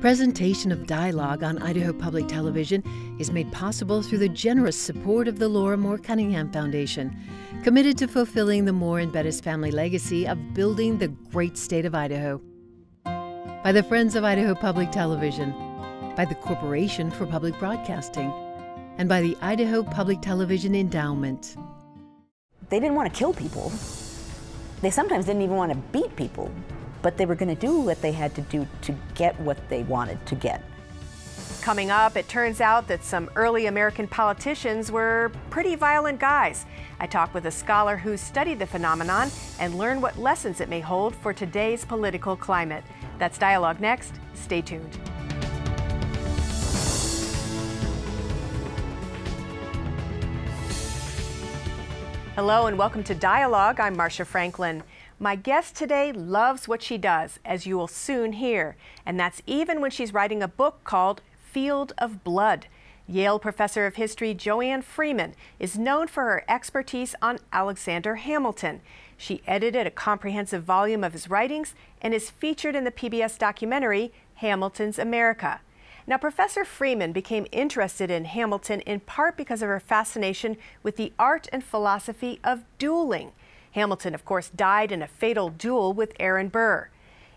Presentation of dialogue on Idaho Public Television is made possible through the generous support of the Laura Moore Cunningham Foundation, committed to fulfilling the Moore and Bettis family legacy of building the great state of Idaho. By the Friends of Idaho Public Television, by the Corporation for Public Broadcasting, and by the Idaho Public Television Endowment. They didn't want to kill people. They sometimes didn't even want to beat people but they were going to do what they had to do to get what they wanted to get. Coming up, it turns out that some early American politicians were pretty violent guys. I talk with a scholar who studied the phenomenon and learn what lessons it may hold for today's political climate. That's Dialogue next. Stay tuned. Hello and welcome to Dialogue. I'm Marcia Franklin. My guest today loves what she does, as you will soon hear, and that's even when she's writing a book called Field of Blood. Yale professor of history Joanne Freeman is known for her expertise on Alexander Hamilton. She edited a comprehensive volume of his writings and is featured in the PBS documentary Hamilton's America. Now, Professor Freeman became interested in Hamilton in part because of her fascination with the art and philosophy of dueling. Hamilton, of course, died in a fatal duel with Aaron Burr.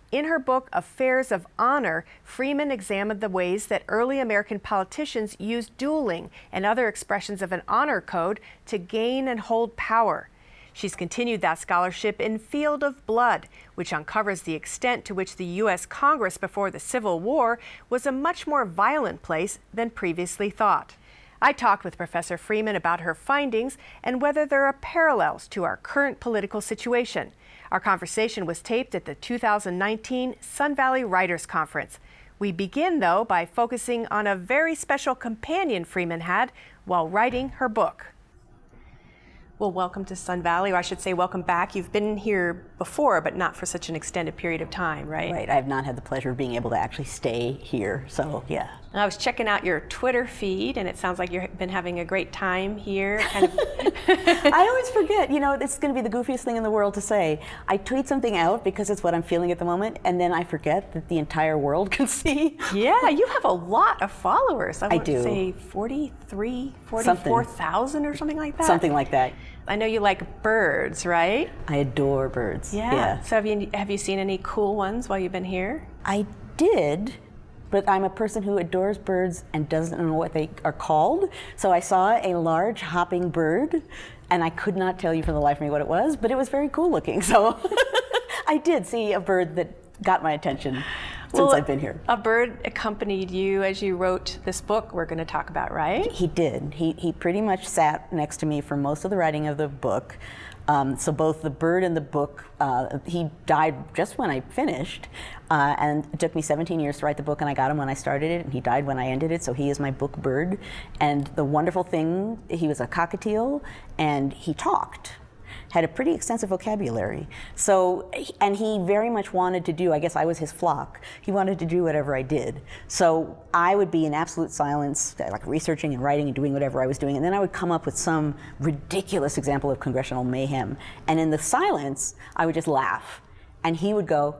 In her book, Affairs of Honor, Freeman examined the ways that early American politicians used dueling and other expressions of an honor code to gain and hold power. She's continued that scholarship in Field of Blood, which uncovers the extent to which the U.S. Congress before the Civil War was a much more violent place than previously thought. I talked with Professor Freeman about her findings and whether there are parallels to our current political situation. Our conversation was taped at the 2019 Sun Valley Writers Conference. We begin, though, by focusing on a very special companion Freeman had while writing her book. Well, welcome to Sun Valley, or I should say, welcome back. You've been here before, but not for such an extended period of time, right? Right. I have not had the pleasure of being able to actually stay here, so yeah. I was checking out your Twitter feed, and it sounds like you've been having a great time here. Kind of I always forget, you know, it's going to be the goofiest thing in the world to say. I tweet something out because it's what I'm feeling at the moment, and then I forget that the entire world can see. Yeah, you have a lot of followers. I, I do. say 43, 44,000 or something like that. Something like that. I know you like birds, right? I adore birds. Yeah. yeah. So have you have you seen any cool ones while you've been here? I did but I'm a person who adores birds and doesn't know what they are called. So I saw a large hopping bird, and I could not tell you for the life of me what it was, but it was very cool looking. So I did see a bird that got my attention since well, I've been here. A bird accompanied you as you wrote this book we're going to talk about, right? He did. He, he pretty much sat next to me for most of the writing of the book. Um, so both the bird and the book, uh, he died just when I finished, uh, and it took me 17 years to write the book, and I got him when I started it, and he died when I ended it. So he is my book bird. And the wonderful thing, he was a cockatiel, and he talked had a pretty extensive vocabulary. So, and he very much wanted to do, I guess I was his flock, he wanted to do whatever I did. So I would be in absolute silence, like researching and writing and doing whatever I was doing, and then I would come up with some ridiculous example of congressional mayhem. And in the silence, I would just laugh. And he would go,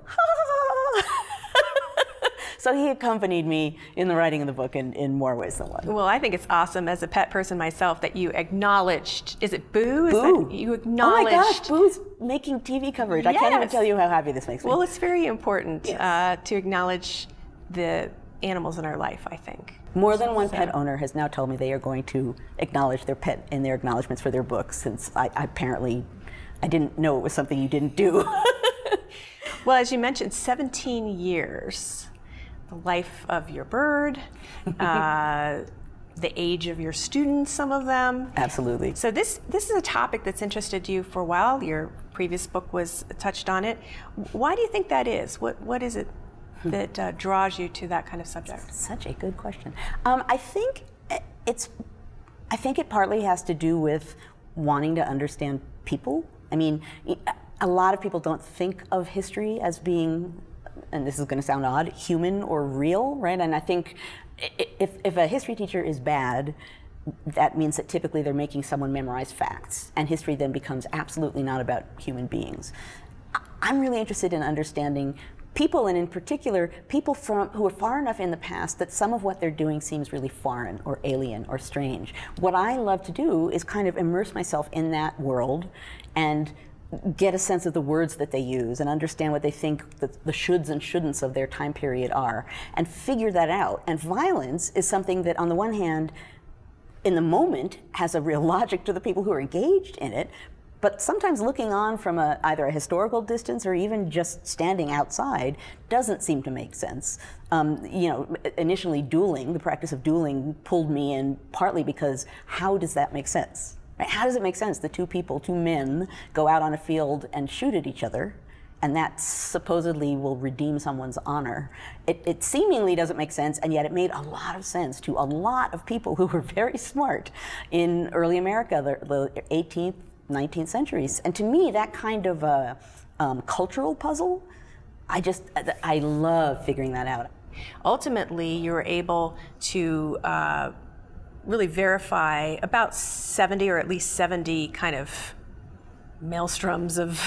So he accompanied me in the writing of the book in, in more ways than one. Well, I think it's awesome as a pet person myself that you acknowledged. Is it Boo? Boo. you acknowledged. Oh my gosh, Boo's making TV coverage. Yes. I can't even tell you how happy this makes me. Well, it's very important yes. uh, to acknowledge the animals in our life, I think. More than one so. pet owner has now told me they are going to acknowledge their pet in their acknowledgments for their books since I, I apparently I didn't know it was something you didn't do. well, as you mentioned, 17 years the life of your bird, uh, the age of your students, some of them. Absolutely. So this this is a topic that's interested you for a while. Your previous book was touched on it. Why do you think that is? What what is it hmm. that uh, draws you to that kind of subject? Such a good question. Um, I think it's I think it partly has to do with wanting to understand people. I mean, a lot of people don't think of history as being and this is going to sound odd, human or real, right? And I think if, if a history teacher is bad, that means that typically they're making someone memorize facts, and history then becomes absolutely not about human beings. I'm really interested in understanding people, and in particular, people from who are far enough in the past that some of what they're doing seems really foreign or alien or strange. What I love to do is kind of immerse myself in that world and get a sense of the words that they use and understand what they think the, the, shoulds and shouldn'ts of their time period are and figure that out. And violence is something that, on the one hand, in the moment has a real logic to the people who are engaged in it, but sometimes looking on from a, either a historical distance or even just standing outside doesn't seem to make sense. Um, you know, initially dueling, the practice of dueling pulled me in partly because how does that make sense? Right? How does it make sense that two people, two men, go out on a field and shoot at each other? and that supposedly will redeem someone's honor. It, it, seemingly doesn't make sense, and yet it made a lot of sense to a lot of people who were very smart in early America, the, the 18th, 19th centuries. And to me, that kind of a um, cultural puzzle, I just, I love figuring that out. Ultimately, you were able to uh, really verify about 70 or at least 70 kind of maelstroms of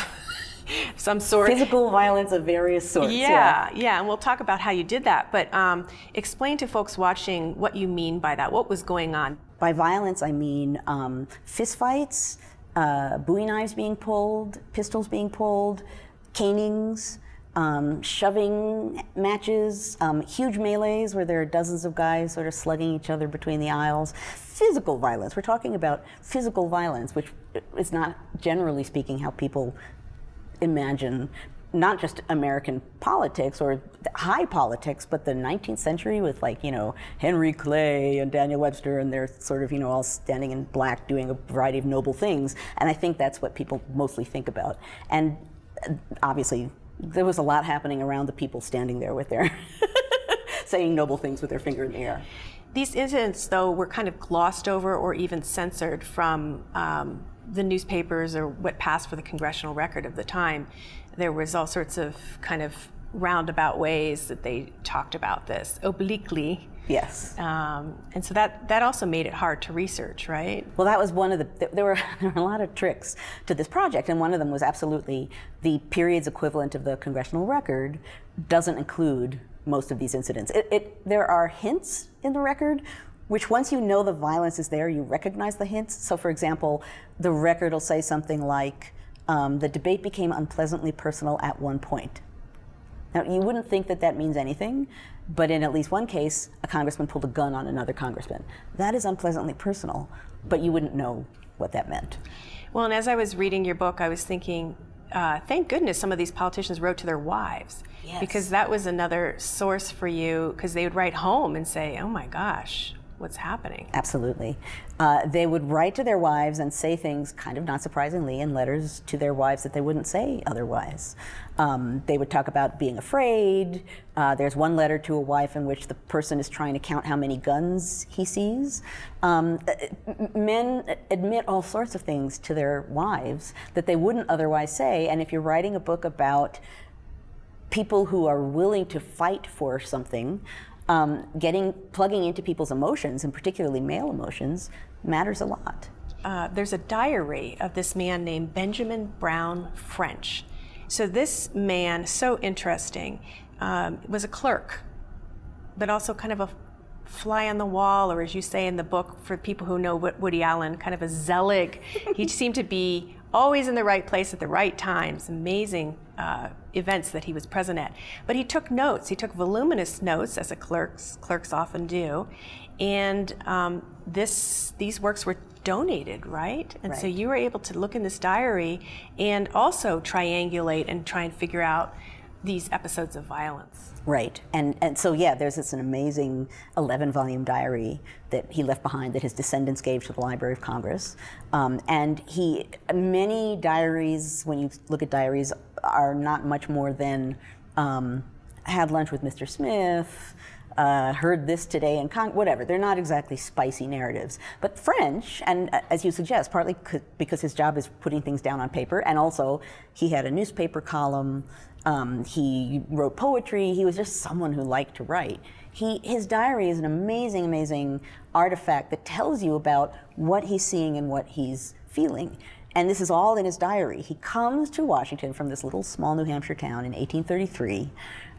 some sort. Physical violence of various sorts. Yeah, yeah, yeah, and we'll talk about how you did that. But um, explain to folks watching what you mean by that. What was going on? By violence, I mean um, fistfights, uh, Bowie knives being pulled, pistols being pulled, canings, um, shoving matches, um, huge melees where there are dozens of guys sort of slugging each other between the aisles. Physical violence. We're talking about physical violence, which is not generally speaking how people imagine not just American politics or high politics, but the 19th century with like, you know, Henry Clay and Daniel Webster and they're sort of, you know, all standing in black doing a variety of noble things. And I think that's what people mostly think about. And uh, obviously, there was a lot happening around the people standing there with their saying noble things with their finger in the air. These incidents, though, were kind of glossed over or even censored from um, the newspapers or what passed for the congressional record of the time, there was all sorts of kind of roundabout ways that they talked about this obliquely. Yes. Um, and so that, that also made it hard to research, right? Well, that was one of the, there were, there were a lot of tricks to this project, and one of them was absolutely the period's equivalent of the congressional record doesn't include most of these incidents. It, it, there are hints in the record, which once you know the violence is there, you recognize the hints. So, for example, the record will say something like, um, the debate became unpleasantly personal at one point. Now, you wouldn't think that that means anything, but in at least one case, a congressman pulled a gun on another congressman. That is unpleasantly personal, but you wouldn't know what that meant. Well, and as I was reading your book, I was thinking, uh, thank goodness some of these politicians wrote to their wives. Yes. Because that was another source for you, because they would write home and say, oh my gosh, what's happening. Absolutely. Uh, they would write to their wives and say things, kind of not surprisingly, in letters to their wives that they wouldn't say otherwise. Um, they would talk about being afraid. Uh, there's one letter to a wife in which the person is trying to count how many guns he sees. Um, men admit all sorts of things to their wives that they wouldn't otherwise say. And if you're writing a book about people who are willing to fight for something, um, getting plugging into people's emotions, and particularly male emotions, matters a lot. Uh, there's a diary of this man named Benjamin Brown French. So this man, so interesting, um, was a clerk, but also kind of a fly on the wall, or as you say in the book, for people who know Woody Allen, kind of a Zelig. he seemed to be always in the right place at the right times. Amazing uh, events that he was present at. But he took notes. He took voluminous notes, as a clerks clerks often do, and um, this these works were donated, right? And right. so you were able to look in this diary and also triangulate and try and figure out these episodes of violence. Right, and and so yeah, there's this an amazing 11 volume diary that he left behind that his descendants gave to the Library of Congress, um, and he many diaries when you look at diaries are not much more than um, had lunch with Mr. Smith. Uh, heard this today and Con- whatever. They're not exactly spicy narratives. But French, and uh, as you suggest, partly because his job is putting things down on paper, and also he had a newspaper column um, he wrote poetry. He was just someone who liked to write. He, his diary is an amazing, amazing artifact that tells you about what he's seeing and what he's feeling. and this is all in his diary. He comes to Washington from this little small New Hampshire town in 1833.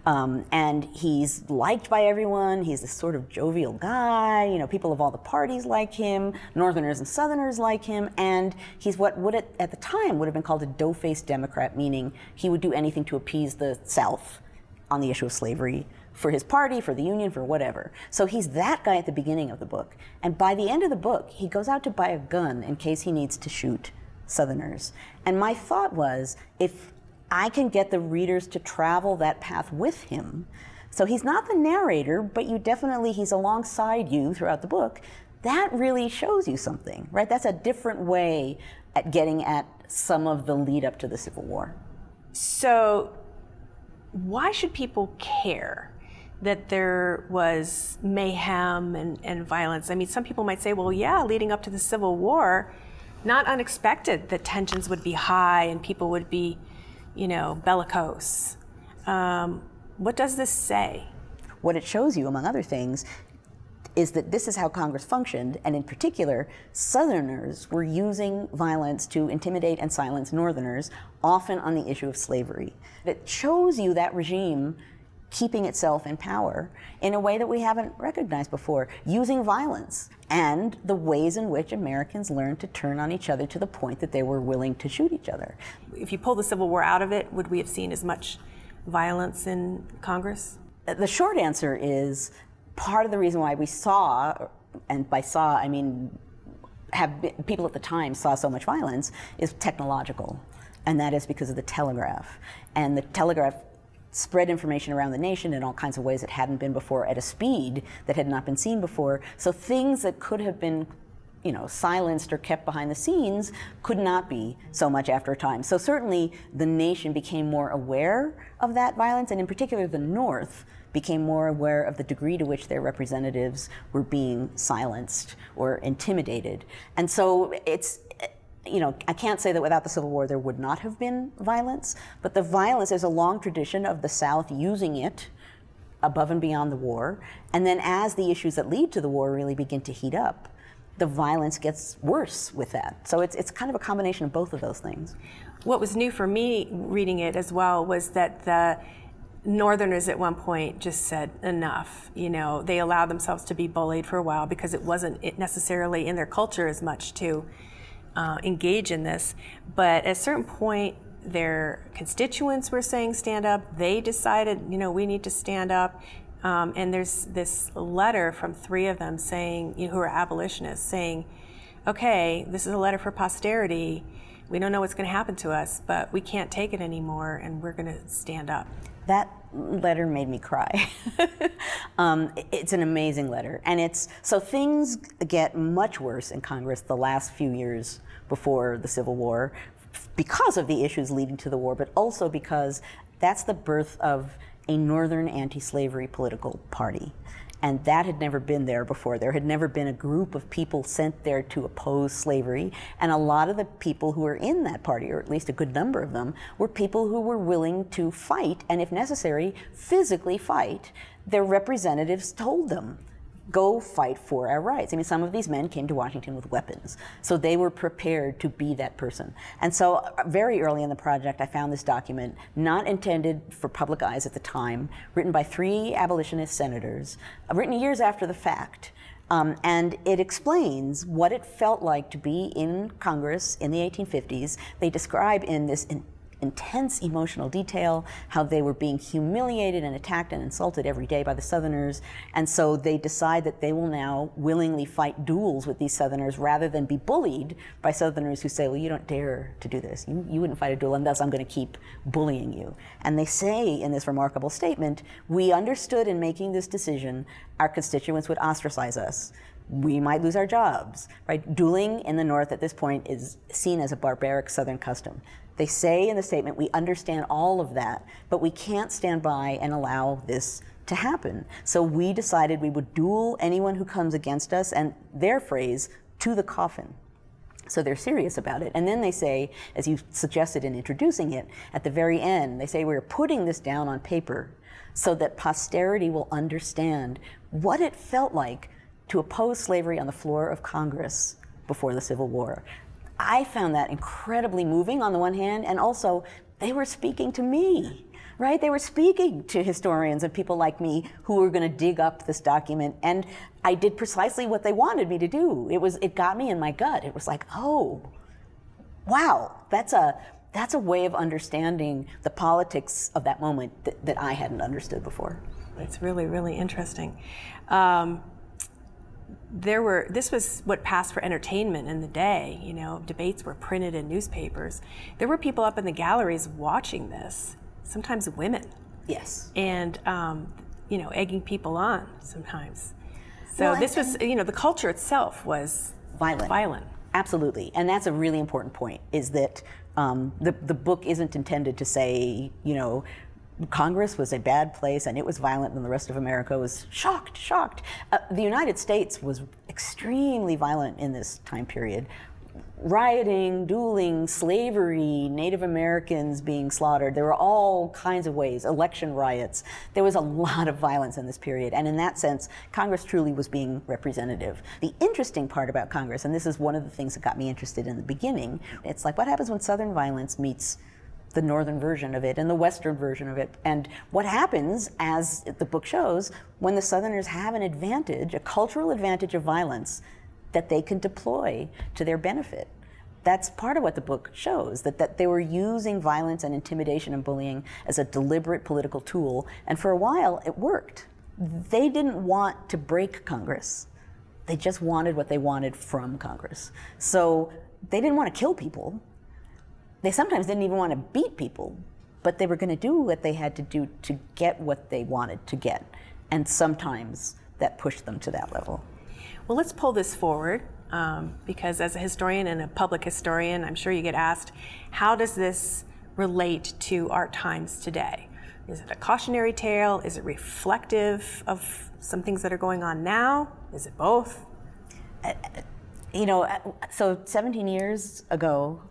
Um, and he's liked by everyone. He's this sort of jovial guy. You know, people of all the parties like him. Northerners and Southerners like him. And he's what would at, at the time would have been called a dough-faced Democrat, meaning he would do anything to appease the South on the issue of slavery for his party, for the Union, for whatever. So he's that guy at the beginning of the book. And by the end of the book, he goes out to buy a gun in case he needs to shoot Southerners. And my thought was if I can get the readers to travel that path with him. So he's not the narrator, but you definitely, he's alongside you throughout the book. That really shows you something, right? That's a different way at getting at some of the lead up to the Civil War. So, why should people care that there was mayhem and, and violence? I mean, some people might say, well, yeah, leading up to the Civil War, not unexpected that tensions would be high and people would be you know, bellicose. Um, what does this say? What it shows you, among other things, is that this is how Congress functioned, and in particular, Southerners were using violence to intimidate and silence Northerners, often on the issue of slavery. It shows you that regime keeping itself in power in a way that we haven't recognized before, using violence and the ways in which Americans learned to turn on each other to the point that they were willing to shoot each other. If you pull the Civil War out of it, would we have seen as much violence in Congress? The short answer is part of the reason why we saw, and by saw I mean have been, people at the time saw so much violence, is technological. And that is because of the telegraph. And the telegraph spread information around the nation in all kinds of ways that hadn't been before at a speed that had not been seen before. So things that could have been you know, silenced or kept behind the scenes could not be so much after a time. So certainly the nation became more aware of that violence, and in particular the North became more aware of the degree to which their representatives were being silenced or intimidated. And so it's you know, I can't say that without the Civil War there would not have been violence, but the violence, there's a long tradition of the South using it above and beyond the war. And then as the issues that lead to the war really begin to heat up, the violence gets worse with that. So it's, it's kind of a combination of both of those things. What was new for me reading it as well was that the Northerners at one point just said enough. You know, they allowed themselves to be bullied for a while because it wasn't necessarily in their culture as much to uh, engage in this. But at a certain point, their constituents were saying stand up. They decided, you know, we need to stand up. Um, and there's this letter from three of them saying, you know, who are abolitionists, saying, okay, this is a letter for posterity. We don't know what's going to happen to us, but we can't take it anymore, and we're going to stand up. That letter made me cry. um, it's an amazing letter. And it's so things get much worse in Congress the last few years before the Civil War because of the issues leading to the war, but also because that's the birth of a Northern anti slavery political party. And that had never been there before. There had never been a group of people sent there to oppose slavery. And a lot of the people who were in that party, or at least a good number of them, were people who were willing to fight, and if necessary, physically fight. Their representatives told them go fight for our rights. I mean, some of these men came to Washington with weapons, so they were prepared to be that person. And so, uh, very early in the project, I found this document, not intended for public eyes at the time, written by three abolitionist senators, uh, written years after the fact. Um, and it explains what it felt like to be in Congress in the 1850s. They describe in this in intense emotional detail, how they were being humiliated and attacked and insulted every day by the Southerners. And so they decide that they will now willingly fight duels with these Southerners rather than be bullied by Southerners who say, well, you don't dare to do this. You, you wouldn't fight a duel, and thus I'm going to keep bullying you. And they say in this remarkable statement, we understood in making this decision our constituents would ostracize us we might lose our jobs, right? Dueling in the North at this point is seen as a barbaric Southern custom. They say in the statement, we understand all of that, but we can't stand by and allow this to happen. So we decided we would duel anyone who comes against us, and their phrase, to the coffin. So they're serious about it. And then they say, as you suggested in introducing it, at the very end, they say, We're putting this down on paper so that posterity will understand what it felt like to oppose slavery on the floor of Congress before the Civil War I found that incredibly moving on the one hand, and also they were speaking to me right? They were speaking to historians and people like me who were going to dig up this document, and I did precisely what they wanted me to do. It was it got me in my gut. It was like, oh, wow, that's a that's a way of understanding the politics of that moment that, that I hadn't understood before. It's really really interesting. Um, there were this was what passed for entertainment in the day you know debates were printed in newspapers there were people up in the galleries watching this sometimes women. Yes. And, um, you know, egging people on sometimes. So well, this was, you know, the culture itself was violent. Violent. Absolutely. And that's a really important point is that um, the, the book isn't intended to say, you know, Congress was a bad place and it was violent and the rest of America was shocked, shocked. Uh, the United States was extremely violent in this time period rioting, dueling, slavery, Native Americans being slaughtered. There were all kinds of ways, election riots. There was a lot of violence in this period. And in that sense, Congress truly was being representative. The interesting part about Congress, and this is one of the things that got me interested in the beginning, it's like what happens when Southern violence meets the northern version of it and the western version of it. And what happens, as the book shows, when the Southerners have an advantage, a cultural advantage of violence, that they can deploy to their benefit. That's part of what the book shows, that, that they were using violence and intimidation and bullying as a deliberate political tool, and for a while it worked. They didn't want to break Congress. They just wanted what they wanted from Congress. So they didn't want to kill people. They sometimes didn't even want to beat people, but they were going to do what they had to do to get what they wanted to get. And sometimes that pushed them to that level. Well, let's pull this forward um, because as a historian and a public historian, I'm sure you get asked, how does this relate to our times today? Is it a cautionary tale? Is it reflective of some things that are going on now? Is it both? Uh, you know, uh, so 17 years ago,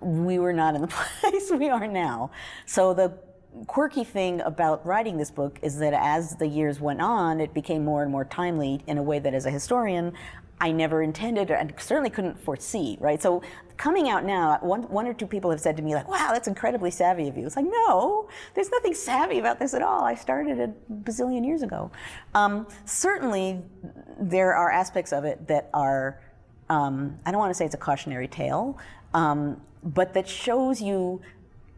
we were not in the place we are now. So the quirky thing about writing this book is that as the years went on, it became more and more timely in a way that as a historian, I never intended and certainly couldn't foresee, right? So coming out now, one, one or two people have said to me like, wow, that's incredibly savvy of you. It's like, no, there's nothing savvy about this at all. I started a bazillion years ago. Um, certainly, there are aspects of it that are, um, I don't want to say it's a cautionary tale, um, but that shows you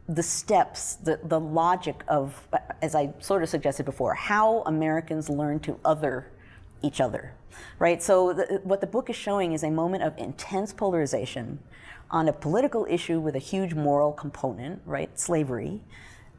the steps, the, the logic of, as I sort of suggested before, how Americans learn to other each other, right? So the, what the book is showing is a moment of intense polarization on a political issue with a huge moral component, right? Slavery.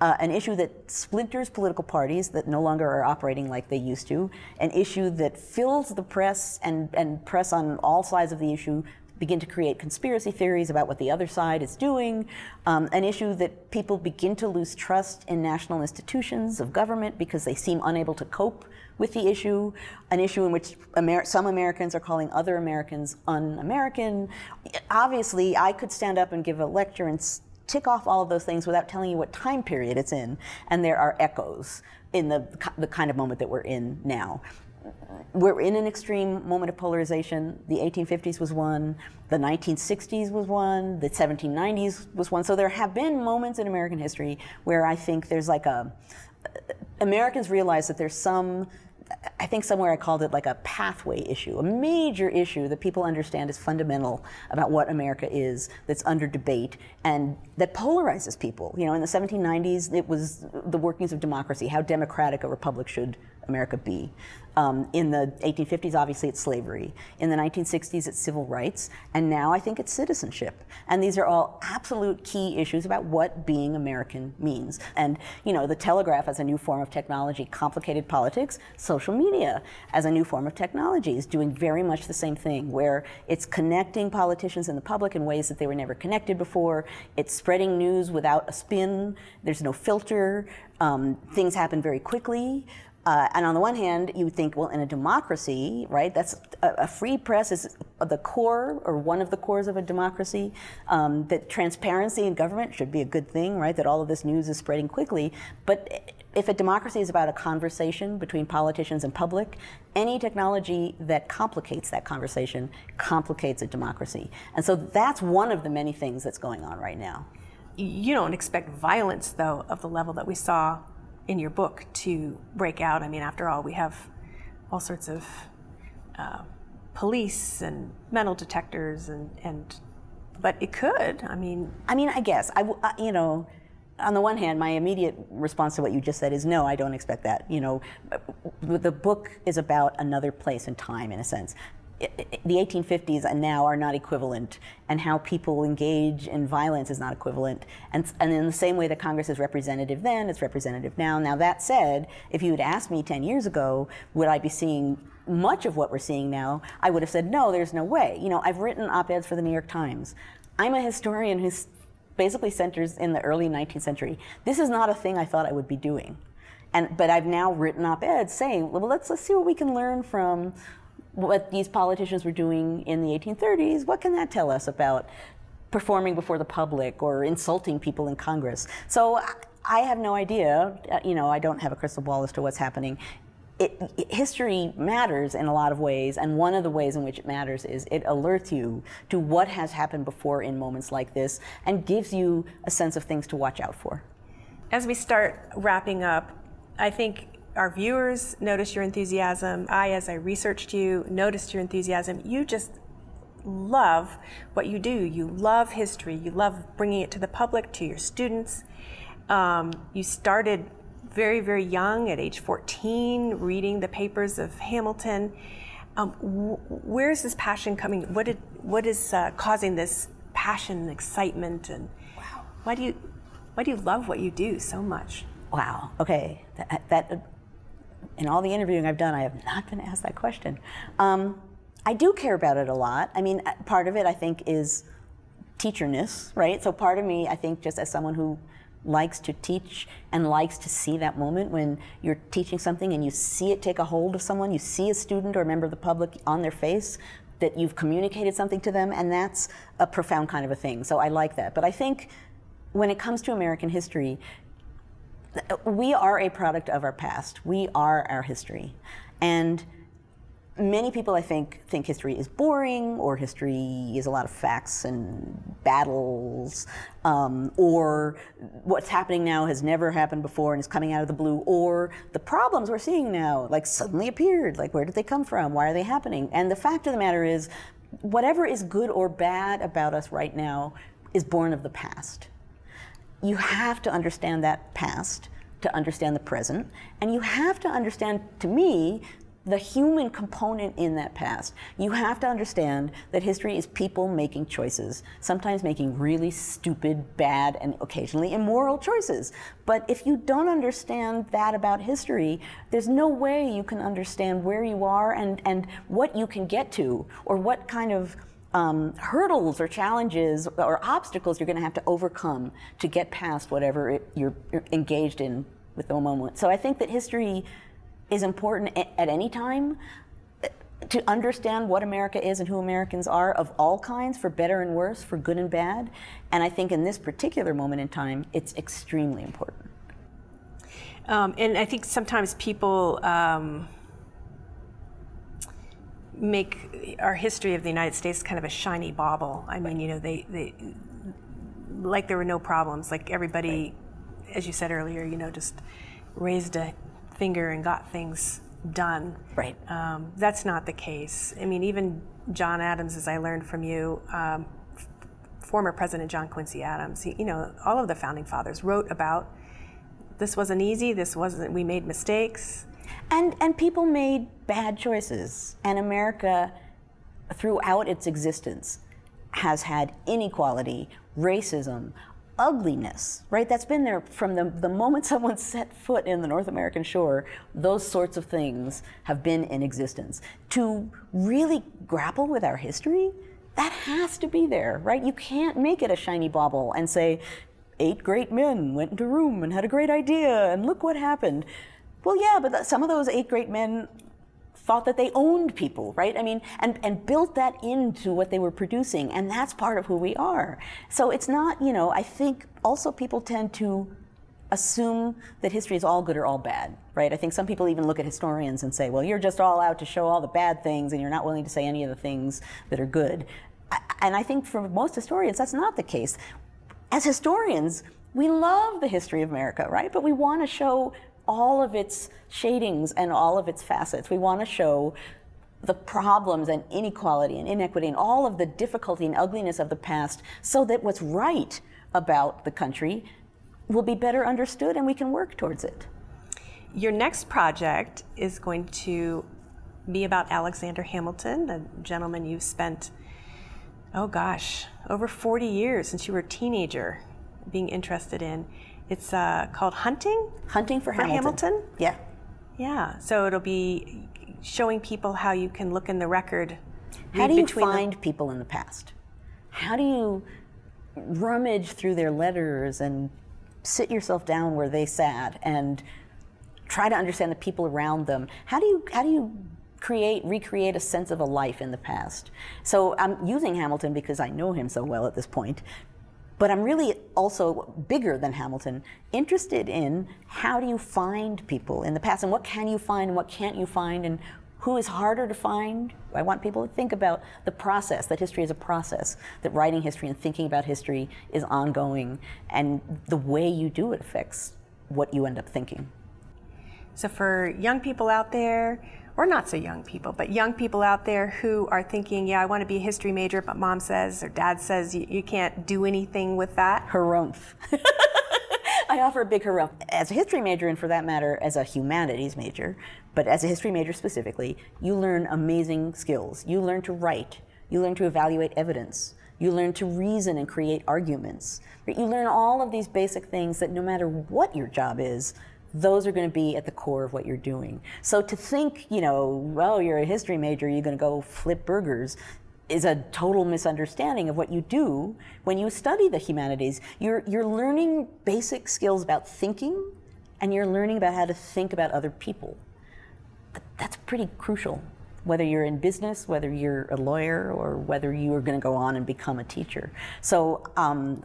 Uh, an issue that splinters political parties that no longer are operating like they used to, an issue that fills the press and, and press on all sides of the issue begin to create conspiracy theories about what the other side is doing, um, an issue that people begin to lose trust in national institutions of government because they seem unable to cope with the issue, an issue in which Amer some Americans are calling other Americans un-American. Obviously, I could stand up and give a lecture and tick off all of those things without telling you what time period it's in, and there are echoes in the, the kind of moment that we're in now we're in an extreme moment of polarization. The 1850s was one, the 1960s was one, the 1790s was one. So there have been moments in American history where I think there's like a Americans realize that there's some I think somewhere I called it like a pathway issue, a major issue that people understand is fundamental about what America is, that's under debate, and that polarizes people. You know, in the 1790s, it was the workings of democracy, how democratic a republic should America be. Um, in the 1850s, obviously, it's slavery. In the 1960s, it's civil rights. And now I think it's citizenship. And these are all absolute key issues about what being American means. And, you know, the telegraph as a new form of technology complicated politics. Social media as a new form of technology is doing very much the same thing, where it's connecting politicians and the public in ways that they were never connected before. It's spreading news without a spin. There's no filter. Um, things happen very quickly. Uh, and on the one hand, you think, well, in a democracy, right, that's a, a free press is the core or one of the cores of a democracy. Um, that transparency in government should be a good thing, right? That all of this news is spreading quickly. But if a democracy is about a conversation between politicians and public, any technology that complicates that conversation complicates a democracy. And so that's one of the many things that's going on right now. You don't expect violence, though, of the level that we saw in your book to break out. I mean, after all, we have all sorts of uh, police and metal detectors and, and but it could. I mean, I mean, I guess I, uh, you know, on the one hand, my immediate response to what you just said is no, I don't expect that. You know, the book is about another place and time, in a sense. The 1850s and now are not equivalent, and how people engage in violence is not equivalent. And, and in the same way that Congress is representative then, it's representative now. Now, that said, if you had asked me 10 years ago, would I be seeing much of what we're seeing now, I would have said, no, there's no way. You know, I've written op eds for the New York Times. I'm a historian who's basically centers in the early 19th century. This is not a thing I thought I would be doing. And, but I've now written op-eds saying, well, let's, let's see what we can learn from what these politicians were doing in the 1830s. What can that tell us about performing before the public or insulting people in Congress? So I have no idea. Uh, you know, I don't have a crystal ball as to what's happening it, it, history matters in a lot of ways, and one of the ways in which it matters is it alerts you to what has happened before in moments like this and gives you a sense of things to watch out for. As we start wrapping up, I think our viewers notice your enthusiasm. I, as I researched you, noticed your enthusiasm. You just love what you do. You love history. You love bringing it to the public, to your students. Um, you started very, very young, at age 14, reading the papers of Hamilton. Um, where is this passion coming? What, did, what is uh, causing this passion and excitement? And wow. why do you why do you love what you do so much? Wow. Okay. That, that in all the interviewing I've done, I have not been asked that question. Um, I do care about it a lot. I mean, part of it I think is teacherness, right? So part of me, I think, just as someone who likes to teach and likes to see that moment when you're teaching something and you see it take a hold of someone, you see a student or a member of the public on their face that you've communicated something to them, and that's a profound kind of a thing. So I like that. But I think when it comes to American history, we are a product of our past. We are our history. And many people, I think, think history is boring, or history is a lot of facts and battles, um, or what's happening now has never happened before and is coming out of the blue, or the problems we're seeing now, like suddenly appeared. Like, where did they come from? Why are they happening? And the fact of the matter is, whatever is good or bad about us right now is born of the past. You have to understand that past to understand the present, and you have to understand, to me, the human component in that past. You have to understand that history is people making choices, sometimes making really stupid, bad, and occasionally immoral choices. But if you don't understand that about history, there's no way you can understand where you are and, and what you can get to, or what kind of um, hurdles or challenges or obstacles you're going to have to overcome to get past whatever it, you're, you're engaged in with the moment. So I think that history is important at any time to understand what America is and who Americans are of all kinds, for better and worse, for good and bad. And I think in this particular moment in time, it's extremely important. Um, and I think sometimes people um, make our history of the United States kind of a shiny bauble. I mean, you know, they, they like there were no problems, like everybody, right. as you said earlier, you know, just raised a finger and got things done. Right. Um, that's not the case. I mean, even John Adams, as I learned from you, um, f- former President John Quincy Adams, he, you know, all of the founding fathers wrote about this wasn't easy. This wasn't. We made mistakes. And and people made bad choices. And America, throughout its existence, has had inequality, racism, ugliness, right? That's been there from the, the moment someone set foot in the North American shore. Those sorts of things have been in existence. To really grapple with our history, that has to be there, right? You can't make it a shiny bauble and say, eight great men went into a room and had a great idea, and look what happened. Well, yeah, but some of those eight great men thought that they owned people, right? I mean, and, and built that into what they were producing, and that's part of who we are. So it's not, you know, I think also people tend to assume that history is all good or all bad, right? I think some people even look at historians and say, well, you're just all out to show all the bad things and you're not willing to say any of the things that are good. And I think for most historians, that's not the case. As historians, we love the history of America, right? But we want to show all of its shadings and all of its facets. We want to show the problems and inequality and inequity and all of the difficulty and ugliness of the past so that what's right about the country will be better understood and we can work towards it. Your next project is going to be about Alexander Hamilton, the gentleman you've spent, oh gosh, over 40 years since you were a teenager being interested in. It's uh, called Hunting? Hunting for, for Hamilton. Hamilton. Yeah. Yeah. So it'll be showing people how you can look in the record. How do you find the... people in the past? How do you rummage through their letters and sit yourself down where they sat and try to understand the people around them. How do you how do you create recreate a sense of a life in the past? So I'm using Hamilton because I know him so well at this point. But I'm really also bigger than Hamilton, interested in how do you find people in the past and what can you find and what can't you find and who is harder to find. I want people to think about the process, that history is a process, that writing history and thinking about history is ongoing, and the way you do it affects what you end up thinking. So, for young people out there, or not so young people, but young people out there who are thinking, yeah, I want to be a history major, but mom says or dad says you, you can't do anything with that. Harumph. I offer a big harumph. As a history major, and for that matter, as a humanities major, but as a history major specifically, you learn amazing skills. You learn to write, you learn to evaluate evidence, you learn to reason and create arguments. You learn all of these basic things that no matter what your job is, those are going to be at the core of what you're doing. So to think, you know, well, you're a history major, you're going to go flip burgers, is a total misunderstanding of what you do when you study the humanities. You're, you're learning basic skills about thinking, and you're learning about how to think about other people that's pretty crucial whether you're in business, whether you're a lawyer, or whether you are going to go on and become a teacher. So, um,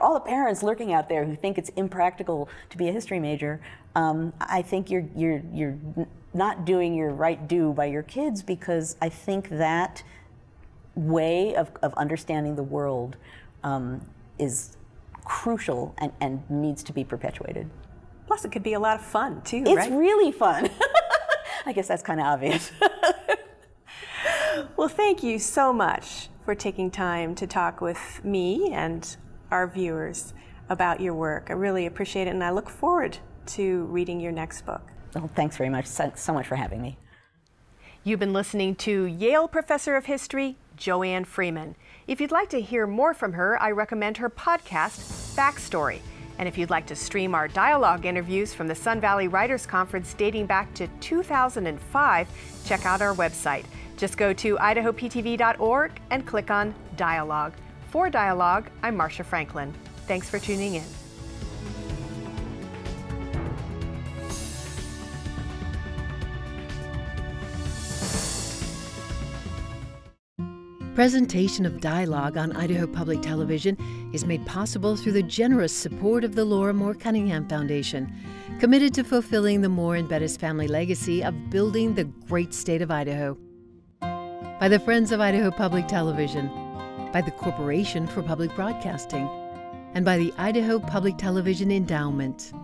all the parents lurking out there who think it's impractical to be a history major, um, I think you're you're you're not doing your right due by your kids because I think that way of, of understanding the world um, is crucial and, and needs to be perpetuated. Plus, it could be a lot of fun too. It's right? really fun. I guess that's kind of obvious. well, thank you so much for taking time to talk with me and our viewers about your work. I really appreciate it, and I look forward to reading your next book. Well, thanks very much. Thanks So much for having me. You've been listening to Yale Professor of History, Joanne Freeman. If you'd like to hear more from her, I recommend her podcast, Backstory. And if you'd like to stream our dialogue interviews from the Sun Valley Writers Conference dating back to 2005, check out our website. Just go to idahoptv.org and click on Dialogue. For Dialogue, I'm Marcia Franklin. Thanks for tuning in. Presentation of dialogue on Idaho Public Television is made possible through the generous support of the Laura Moore Cunningham Foundation, committed to fulfilling the Moore and Bettis family legacy of building the great state of Idaho. By the Friends of Idaho Public Television, by the Corporation for Public Broadcasting, and by the Idaho Public Television Endowment.